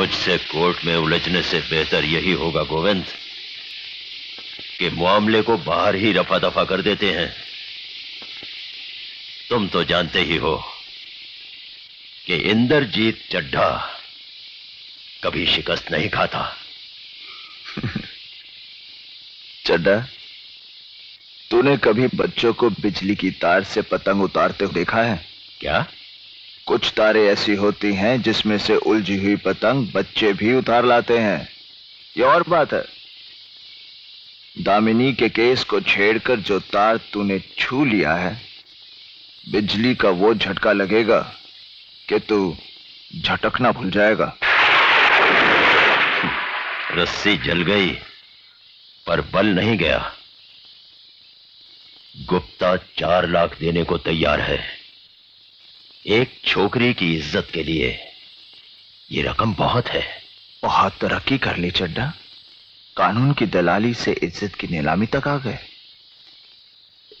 मुझसे कोर्ट में उलझने से बेहतर यही होगा गोविंद कि मामले को बाहर ही रफा दफ़ा कर देते हैं। तुम तो जानते ही हो कि इंद्रजीत चड्ढा कभी शिकस्त नहीं खाता। चड्डा तूने कभी बच्चों को बिजली की तार से पतंग उतारते हुए देखा है? क्या? कुछ तारे ऐसी होती हैं जिसमें से उलझी हुई पतंग बच्चे भी उतार लाते हैं। ये और बात है। दामिनी के केस को छेड़कर जो तार तूने छू लिया है, बिजली का वो झटका लगेगा कि तू झटकना भूल जाएगा। रस्सी जल गई, पर बल नहीं गया। गुप्ता चार लाख देने को तैयार है। एक छोकरी की इज़्ज़त के लिए ये रकम बहुत है। बहुत तरक्की कर ली चड्डा कानून की दलाली से इज़्ज़त की नीलामी तक आ गए।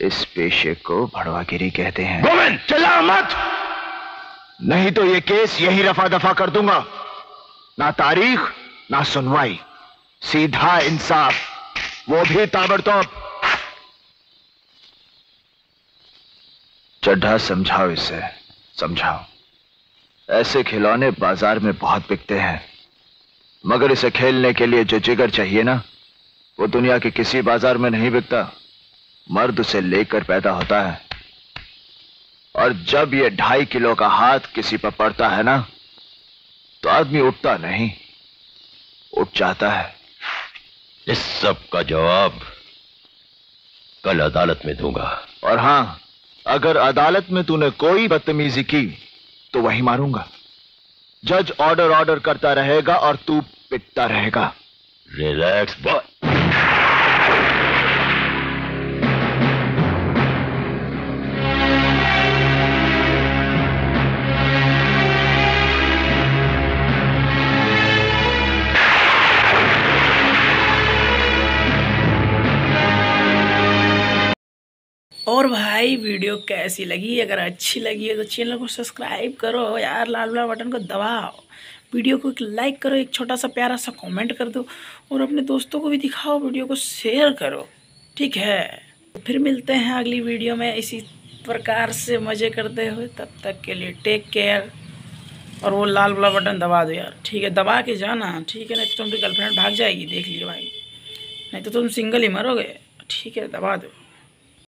इस पेशे को भड़वागिरी कहते हैं। चला मत! नहीं तो ये केस यही रफा दफ़ा कर दूँगा। ना तारीख ना सुनवाई। सीधा इंसाफ। वो भी ताबड़तोड़। चड्ढा समझाओ इसे। समझाओ। ऐसे खिलौने बाज़ार में बहुत बिकते हैं। मगर इसे खेलने के लिए जो जिगर चाहिए ना वो दुनिया के किसी बाज़ार में नहीं बिकता। मर्द उसे लेकर पैदा होता है। और जब ये ढाई किलो का हाथ किसी पर पड़ता है ना तो आदमी उठता नहीं उठ जाता है। इस सब का जवाब कल अदालत में दूँगा। और हाँ अगर अदालत में तूने कोई बदतमीजी की तो वही मारूँगा। जज ऑर्डर ऑर्डर करता रहेगा और तू पिटता रहेगा। रिलैक्स बॉय और भाई, वीडियो कैसी लगी? अगर अच्छी लगी है तो चैनल को सब्सक्राइब करो यार, लाल वाला बटन को दबाओ। वीडियो को एक लाइक करो, एक छोटा सा प्यारा सा कमेंट कर दो और अपने दोस्तों को भी दिखाओ, वीडियो को शेयर करो। ठीक है? फिर मिलते हैं अगली वीडियो में। इसी प्रकार से मज़े करते हुए, तब तक के लिए टेक केयर और वो लाल वाला बटन दबा दो यार। ठीक है? दबा के जाना। ठीक है? नहीं तो तुम्हारी गर्लफ्रेंड भाग जाएगी। देख लियो भाई। नहीं तो तुम सिंगल ही मरोगे। ठीक है? दबा दो।